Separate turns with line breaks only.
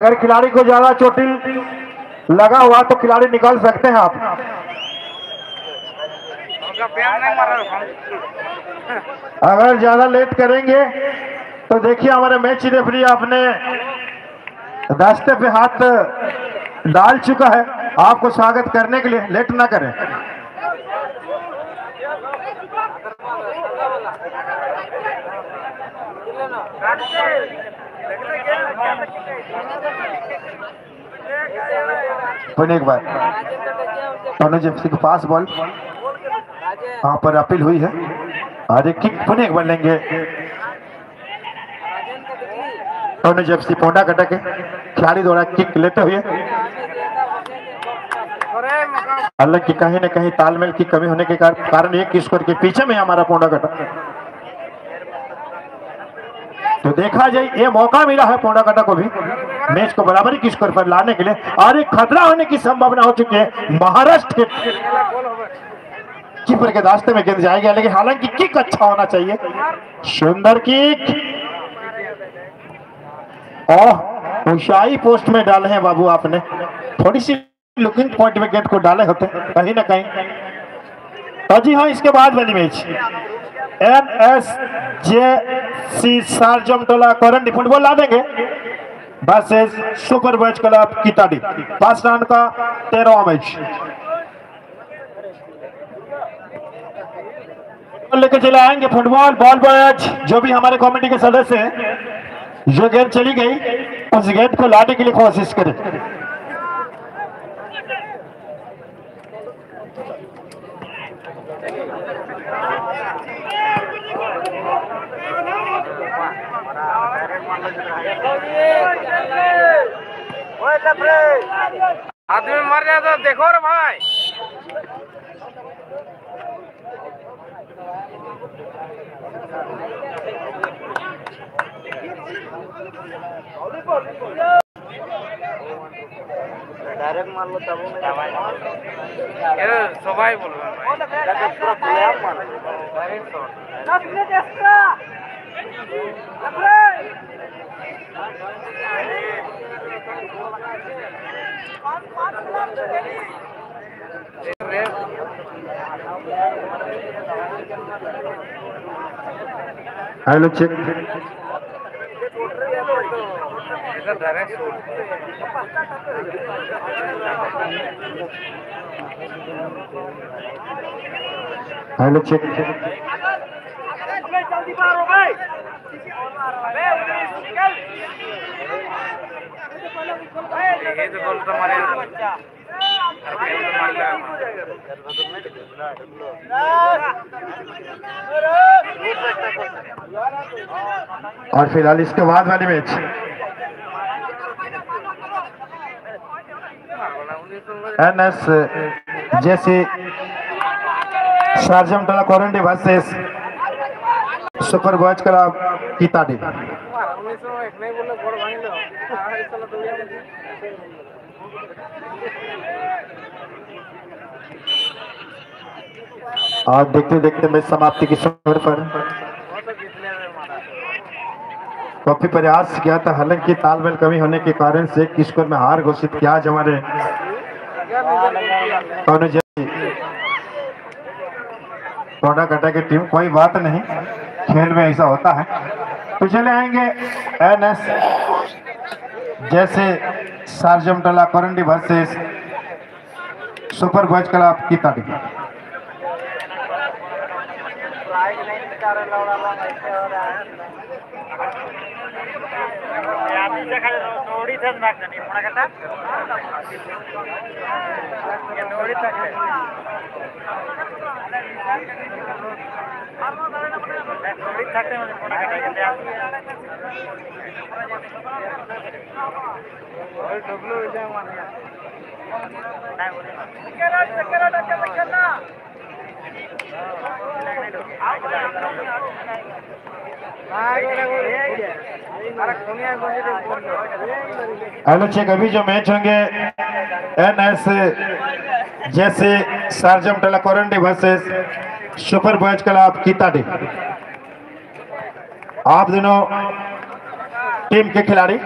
अगर खिलाड़ी को ज़्यादा चोटिल लगा हुआ तो खिलाड़ी निकाल सकते हैं आप। अगर ज़्यादा लेट करेंगे तो देखिए हमारे मैच रेफरी अपने रास्ते पे हाथ डाल चुका है। आपको स्वागत करने के लिए, लेट ना करें। एक बार टोनो जेप्सी के पास बॉल, वहाँ पर अपील हुई है। और एक किक पुणे एक बार लेंगे। टोनो जेप्सी पोंडा कटा के खिलाड़ी द्वारा किक लेते हुए। हालाँकि कहीं ना कहीं तालमेल की कमी होने के कार- कारण एक स्कोर के पीछे में हमारा पोंडा कटा तो देखा जाए, ये मौका मिला है पोंडा कटा को भी। मैच को बराबरी की स्कोर पर लाने के लिए और एक खतरा होने की संभावना हो चुकी है महाराष्ट्र के कीपर के रास्ते में गेंद जाएगा, लेकिन हालाँकि किक अच्छा होना चाहिए। सुंदर किक ओह, ऊंचाई पोस्ट में डाले हैं बाबू आपने। थोड़ी सी लुकिंग पॉइंट में गेंद को डाले होते कहीं ना कहीं। तो जी हाँ इसके बाद वाली match N S J C Sarjam Tola Karandi football ला देंगे बस super match club Kitadi Pakistan का तेरहवा मैच लेके चले आएँगे। फुटबॉल बॉल मैच जो भी हमारे कमेटी के सदस्य हैं, जो गेंद चली गई, उस गेंद को लाने के लिए कोशिश करें।
आदमी मर जाए तो देखो रे भाई
ডাইরেক্ট মারলো তবে
এটা সবাই বলবে ভাই
हेलो चेक
এটা direct
hello check.
Hello check.
और फ़िलहाल इसके बाद वाली मैच एन एस जैसे सार्जम टाला guarantee versus super boys club किताडी
উনিশশো এক নাই বললে বড় ভাঙিল আড়াই সালে দৌড়িয়ে গেছে
और देखते देखते मैच समाप्ति की छोर पर
কত জিতলে রে মারা
काफी प्रयास किया था हालांकि तालमेल कमी होने के कारण से एक स्कोर में हार घोषित किया आज हमारे दोनों जैसी टोडा कटा की टीम कोई बात नहीं खेल में ऐसा होता है। तो चले आएँगे एन एस जैसे Sarjam Tola Korandi versus super boys club की ताड़ी अनुच्छेद अभी जो मैच होंगे एन एस जैसे सार्जम डला Korandi versus super boys club Kitadi आप दोनों टीम के खिलाड़ी